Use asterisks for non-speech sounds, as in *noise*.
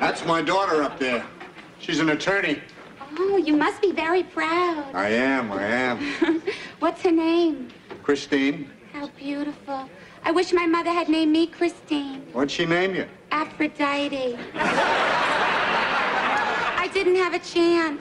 That's my daughter up there. She's an attorney. Oh, you must be very proud. I am, I am. *laughs* What's her name? Christine, How beautiful. I wish my mother had named me Christine. what'd she name you? Aphrodite. I didn't have a chance.